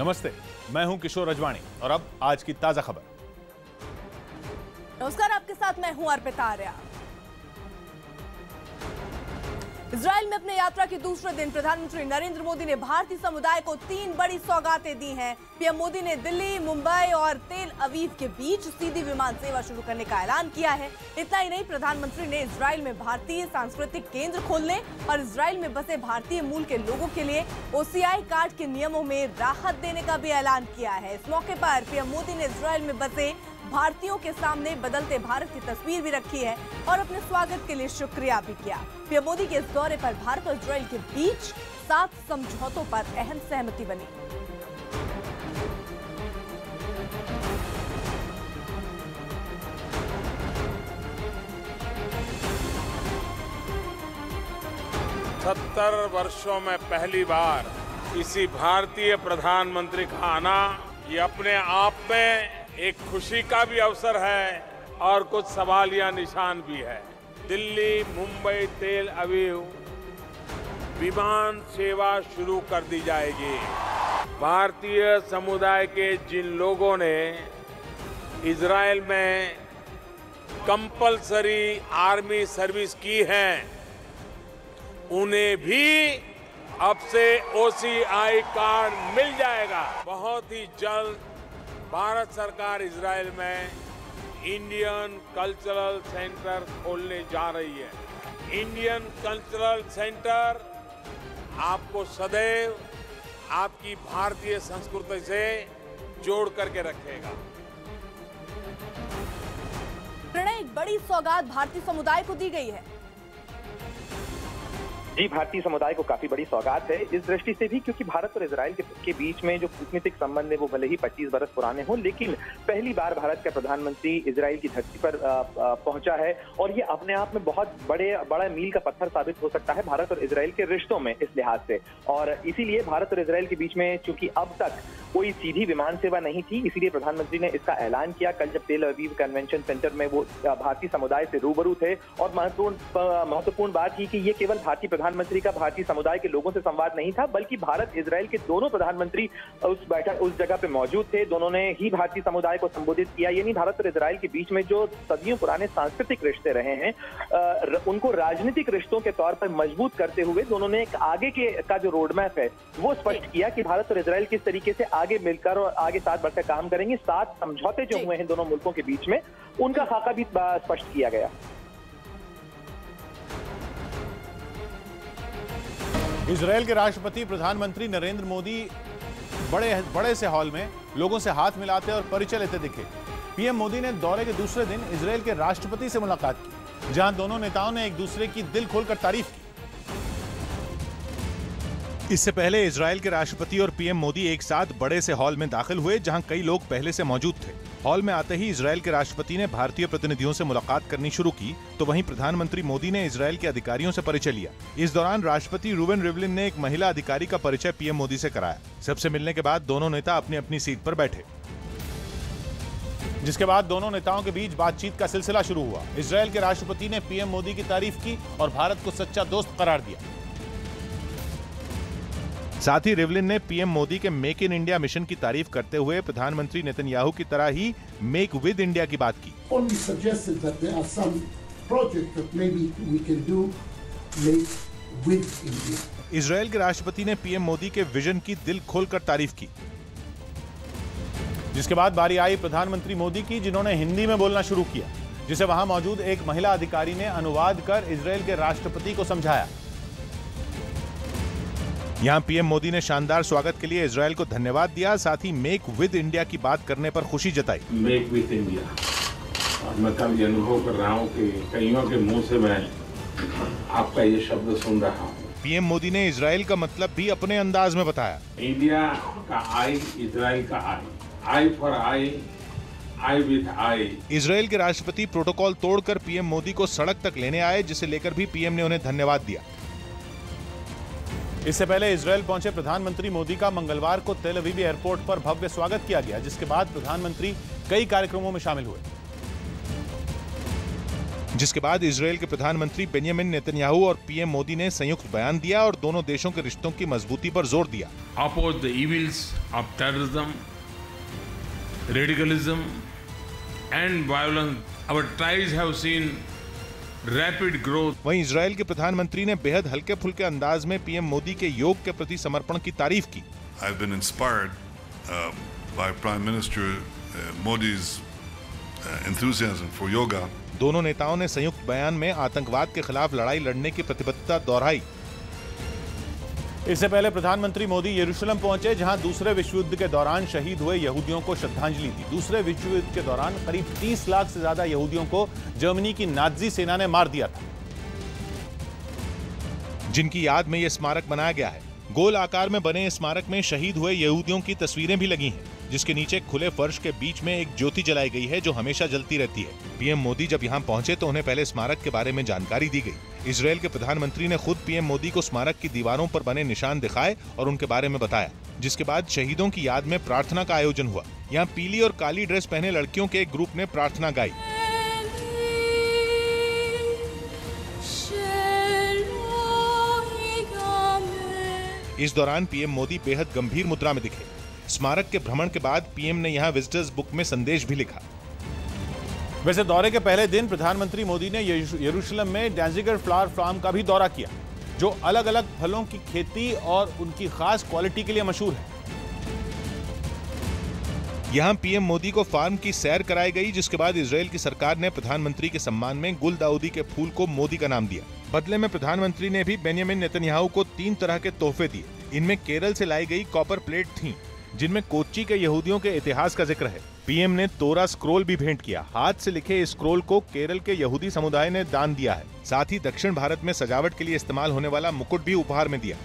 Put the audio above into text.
नमस्ते, मैं हूँ किशोर अजवाणी और अब आज की ताज़ा खबर। नमस्कार, आपके साथ मैं हूँ अर्पिता आर्या। इसराइल में अपने यात्रा के दूसरे दिन प्रधानमंत्री नरेंद्र मोदी ने भारतीय समुदाय को तीन बड़ी सौगातें दी हैं। पीएम मोदी ने दिल्ली, मुंबई और तेल अवीव के बीच सीधी विमान सेवा शुरू करने का ऐलान किया है। इतना ही नहीं, प्रधानमंत्री ने इसराइल में भारतीय सांस्कृतिक केंद्र खोलने और इसराइल में बसे भारतीय मूल के लोगों के लिए ओसीआई कार्ड के नियमों में राहत देने का भी ऐलान किया है। इस मौके पर पीएम मोदी ने इसराइल में बसे भारतीयों के सामने बदलते भारत की तस्वीर भी रखी है और अपने स्वागत के लिए शुक्रिया भी किया। पीएम मोदी के इस दौरे पर भारत और इसराइल के बीच सात समझौतों पर अहम सहमति बनी। सत्तर वर्षों में पहली बार किसी भारतीय प्रधानमंत्री का आना ये अपने आप में एक खुशी का भी अवसर है और कुछ सवाल या निशान भी है। दिल्ली, मुंबई तेल अवीव विमान सेवा शुरू कर दी जाएगी। भारतीय समुदाय के जिन लोगों ने इसराइल में कंपलसरी आर्मी सर्विस की है, उन्हें भी अब से ओसीआई कार्ड मिल जाएगा। बहुत ही जल्द भारत सरकार इसराइल में इंडियन कल्चरल सेंटर खोलने जा रही है। इंडियन कल्चरल सेंटर आपको सदैव आपकी भारतीय संस्कृति से जोड़ करके रखेगा। प्रणय, एक बड़ी सौगात भारतीय समुदाय को दी गई है। जी भारतीय समुदाय को काफ़ी बड़ी सौगात है। इस दृष्टि से भी क्योंकि भारत और इसराइल के, के बीच में जो कूटनीतिक संबंध है वो भले ही 25 बरस पुराने हों लेकिन पहली बार भारत का प्रधानमंत्री इसराइल की धरती पर पहुँचा है और ये अपने आप में बहुत बड़े बड़ा मील का पत्थर साबित हो सकता है भारत और इसराइल के रिश्तों में इस लिहाज से। और इसीलिए भारत और इसराइल के बीच में चूँकि अब तक कोई सीधी विमान सेवा नहीं थी इसीलिए प्रधानमंत्री ने इसका ऐलान किया। कल जब तेल अवीव कन्वेंशन सेंटर में वो भारतीय समुदाय से रूबरू थे और महत्वपूर्ण महत्वपूर्ण बात थी कि ये केवल भारतीय प्रधानमंत्री का भारतीय समुदाय के लोगों से संवाद नहीं था बल्कि भारत इसराइल के दोनों प्रधानमंत्री उस बैठक उस जगह पे मौजूद थे। दोनों ने ही भारतीय समुदाय को संबोधित किया। यानी भारत और इसराइल के बीच में जो सदियों पुराने सांस्कृतिक रिश्ते रहे हैं उनको राजनीतिक रिश्तों के तौर पर मज़बूत करते हुए दोनों ने एक आगे के का जो रोड मैप है वो स्पष्ट किया कि भारत और इसराइल किस तरीके से आगे मिलकर और आगे साथ बढ़कर काम करेंगे। सात समझौते जो हुए हैं दोनों मुल्कों के बीच में उनका खाका भी स्पष्ट किया गया। इसराइल के राष्ट्रपति प्रधानमंत्री नरेंद्र मोदी बड़े बड़े से हॉल में लोगों से हाथ मिलाते और परिचय लेते दिखे। पीएम मोदी ने दौरे के दूसरे दिन इसराइल के राष्ट्रपति से मुलाकात की, जहाँ दोनों नेताओं ने एक दूसरे की दिल खोलकर तारीफ़ की। इससे पहले इसराइल के राष्ट्रपति और पीएम मोदी एक साथ बड़े से हॉल में दाखिल हुए, जहाँ कई लोग पहले से मौजूद थे। हॉल में आते ही इसराइल के राष्ट्रपति ने भारतीय प्रतिनिधियों से मुलाकात करनी शुरू की तो वहीं प्रधानमंत्री मोदी ने इसराइल के अधिकारियों से परिचय लिया। इस दौरान राष्ट्रपति रूबेन रिवलिन ने एक महिला अधिकारी का परिचय पीएम मोदी से कराया। सबसे मिलने के बाद दोनों नेता अपनी अपनी सीट पर बैठे। जिसके बाद दोनों नेताओं के बीच बातचीत का सिलसिला शुरू हुआ। इसराइल के राष्ट्रपति ने पीएम मोदी की तारीफ़ की और भारत को सच्चा दोस्त करार दिया। साथ ही रिवलिन ने पीएम मोदी के मेक इन इंडिया मिशन की तारीफ़ करते हुए प्रधानमंत्री नेतन्याहू की तरह ही मेक विद इंडिया की बात की। इसराइल के राष्ट्रपति ने पीएम मोदी के विजन की दिल खोलकर तारीफ़ की। जिसके बाद बारी आई प्रधानमंत्री मोदी की जिन्होंने हिंदी में बोलना शुरू किया जिसे वहाँ मौजूद एक महिला अधिकारी ने अनुवाद कर इसराइल के राष्ट्रपति को समझाया। यहाँ पीएम मोदी ने शानदार स्वागत के लिए इसराइल को धन्यवाद दिया साथ ही मेक विद इंडिया की बात करने पर खुशी जताई। Make with India. और मैं कल ये अनुभव कर रहा हूँ कि कईयों के मुँह से मैं आपका ये शब्द सुन रहा हूँ। पीएम मोदी ने इसराइल का मतलब भी अपने अंदाज में बताया। इंडिया का आई इसराइल का I. I for I I with I. Israel के राष्ट्रपति प्रोटोकॉल तोड़कर पीएम मोदी को सड़क तक लेने आए जिसे लेकर भी पीएम ने उन्हें धन्यवाद दिया। इससे पहले इसराइल पहुँचे प्रधानमंत्री मोदी का मंगलवार को तेल अवीवी एयरपोर्ट पर भव्य स्वागत किया गया जिसके बाद प्रधानमंत्री कई कार्यक्रमों में शामिल हुए जिसके बाद इसराइल के प्रधानमंत्री बेंजामिन नेतन्याहू और पीएम मोदी ने संयुक्त बयान दिया और दोनों देशों के रिश्तों की मजबूती पर ज़ोर दिया oppose the evils of terrorism, radicalism, and violence. Our ties have seen rapid growth. वहीं इसराइल के प्रधानमंत्री ने बेहद हल्के फुल्के अंदाज में पीएम मोदी के योग के प्रति समर्पण की तारीफ़ की। I've been inspired uh, by Prime Minister uh, Modi's uh, enthusiasm for yoga. दोनों नेताओं ने संयुक्त बयान में आतंकवाद के खिलाफ लड़ाई लड़ने की प्रतिबद्धता दोहराई। इससे पहले प्रधानमंत्री मोदी यरूशलम पहुँचे, जहाँ दूसरे विश्व युद्ध के दौरान शहीद हुए यहूदियों को श्रद्धांजलि दी। दूसरे विश्व युद्ध के दौरान करीब 30 लाख से ज़्यादा यहूदियों को जर्मनी की नाजी सेना ने मार दिया था। जिनकी याद में यह स्मारक बनाया गया है। गोल आकार में बने स्मारक में शहीद हुए यहूदियों की तस्वीरें भी लगी हैं। जिसके नीचे खुले फर्श के बीच में एक ज्योति जलाई गई है जो हमेशा जलती रहती है। पीएम मोदी जब यहाँ पहुँचे तो उन्हें पहले स्मारक के बारे में जानकारी दी गई। इसराइल के प्रधानमंत्री ने खुद पीएम मोदी को स्मारक की दीवारों पर बने निशान दिखाए और उनके बारे में बताया, जिसके बाद शहीदों की याद में प्रार्थना का आयोजन हुआ। यहाँ पीली और काली ड्रेस पहने लड़कियों के एक ग्रुप ने प्रार्थना गाई। इस दौरान पीएम मोदी बेहद गंभीर मुद्रा में दिखे। स्मारक के भ्रमण के बाद पीएम ने यहाँ विजिटर्स बुक में संदेश भी लिखा। वैसे दौरे के पहले दिन प्रधानमंत्री मोदी ने यरूशलेम में डैंजिगर फ्लावर फार्म का भी दौरा किया जो अलग अलग फलों की खेती और उनकी खास क्वालिटी के लिए मशहूर है। यहाँ पीएम मोदी को फार्म की सैर कराई गई जिसके बाद इसराइल की सरकार ने प्रधानमंत्री के सम्मान में गुल दाऊदी के फूल को मोदी का नाम दिया। बदले में प्रधानमंत्री ने भी बेनियामिन नेतन्याहू को तीन तरह के तोहफे दिए। इनमें केरल से लाई गई कॉपर प्लेट थी। जिनमें कोच्चि के यहूदियों के इतिहास का ज़िक्र है। पीएम ने तोरा स्क्रोल भी भेंट किया। हाथ से लिखे इस स्क्रोल को केरल के यहूदी समुदाय ने दान दिया है। साथ ही दक्षिण भारत में सजावट के लिए इस्तेमाल होने वाला मुकुट भी उपहार में दिया।